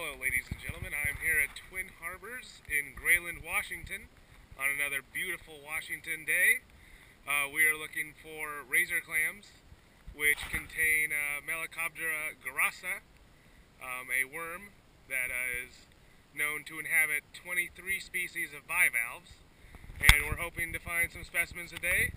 Hello, ladies and gentlemen. I'm here at Twin Harbors in Grayland, Washington on another beautiful Washington day. Uh, we are looking for razor clams, which contain uh, Malacobdella grossa, um, a worm that uh, is known to inhabit 23 species of bivalves. And we're hoping to find some specimens today.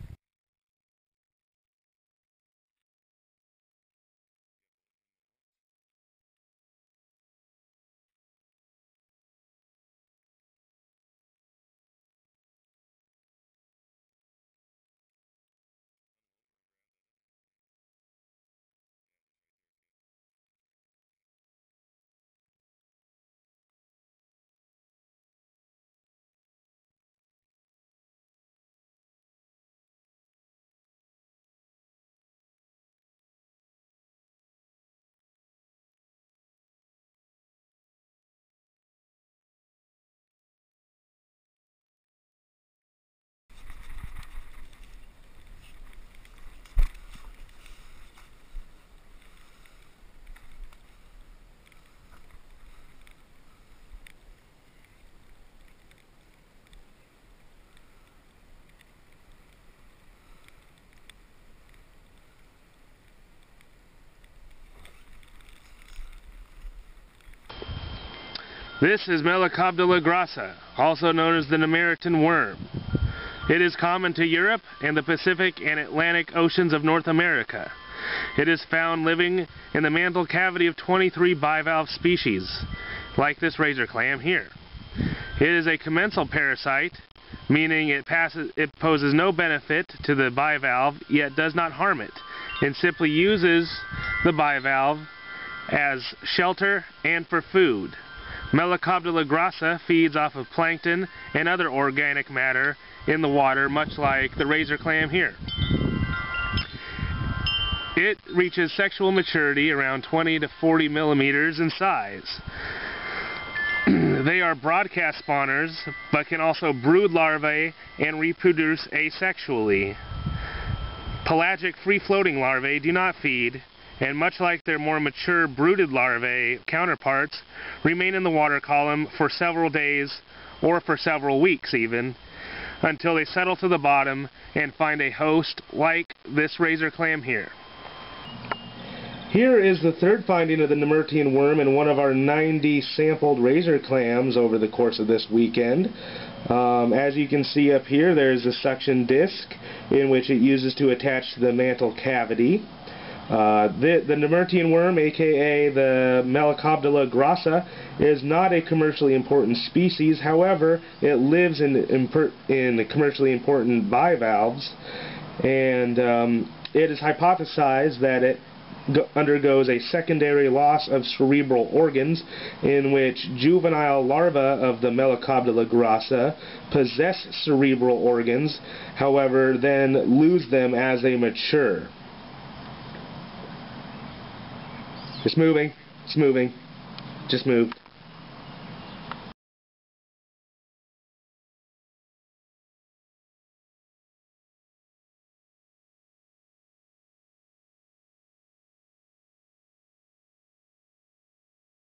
This is Malacobdella grossa, also known as the Nemertean worm. It is common to Europe and the Pacific and Atlantic oceans of North America. It is found living in the mantle cavity of 23 bivalve species, like this razor clam here. It is a commensal parasite, meaning it, passes, it poses no benefit to the bivalve, yet does not harm it, and simply uses the bivalve as shelter and for food. Malacobdella grossa feeds off of plankton and other organic matter in the water, much like the razor clam here. It reaches sexual maturity around 20 to 40 millimeters in size. they are broadcast spawners, but can also brood larvae and reproduce asexually. Pelagic free-floating larvae do not feed, and much like their more mature brooded larvae counterparts, remain in the water column for several days or for several weeks even, until they settle to the bottom and find a host like this razor clam here. Here is the third finding of the Nemertean worm in one of our 90 sampled razor clams over the course of this weekend. Um, as you can see up here, there's a suction disc in which it uses to attach to the mantle cavity. Uh, the, the Nemertean worm, aka the Malacobdella grossa, is not a commercially important species. However, it lives in, in commercially important bivalves, and um, it is hypothesized that it undergoes a secondary loss of cerebral organs in which juvenile larvae of the Malacobdella grossa possess cerebral organs, however, then lose them as they mature. It's moving. It's moving. Just moved.